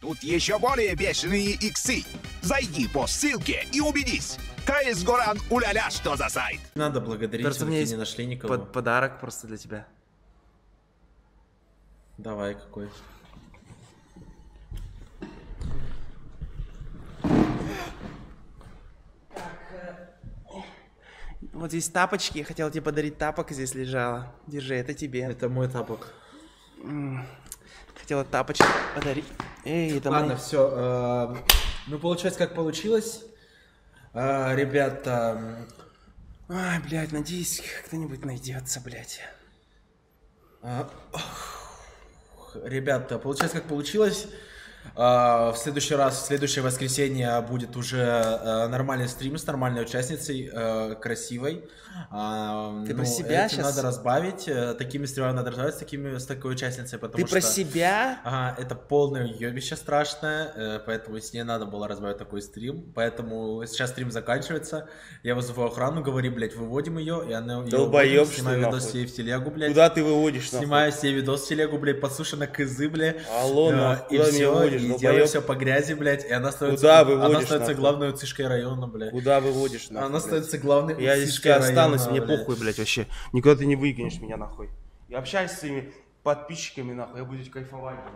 Тут еще более бешеные иксы. Зайди по ссылке и убедись. КС Горан уляля, что за сайт. Надо благодарить, Кажется, есть не нашли никого. под- подарок просто для тебя. Давай, какой. Вот здесь тапочки. Я хотел тебе подарить тапок, здесь лежало. Держи, это тебе. Это мой тапок. Хотела тапочки подарить. Эй, это Ладно, мои. все. ну, получается, как получилось. Э, ребята, Ай, блядь, надеюсь, кто-нибудь найдется, блядь. Ох, Ребята, получается, как получилось. А, В следующий раз, в следующее воскресенье будет уже э, нормальный стрим с нормальной участницей, э, красивой. А, Ты ну, про себя щас? надо разбавить. э, Такими стримами надо разбавить, с, такими, с такой участницей, потому Ты что... про себя? Ага, это полное ёбище страшное, поэтому с ней надо было разбавить такой стрим. Поэтому сейчас стрим заканчивается. Я вызываю охрану, говорю, блядь, выводим ее, и она Долбоёб, что снимаю видос нахуй? себе в телегу, блядь. Куда ты выводишь, нахуй? Снимаю себе видос в телегу, блядь, подсушено кызы, блядь. Алло, нахуй, и все, выводишь, и долбоёб? делаю все по грязи, блядь, и она становится, Куда она выводишь, становится нахуй? главной утышкой района, блядь. Куда выводишь, нахуй, Она блядь? становится главной Я здесь утышкой останусь, района, мне блядь. похуй, блядь, вообще. Никуда ты не выкинешь меня, нахуй. Я общаюсь с своими подписчиками, нахуй, я буду кайфовать, блядь.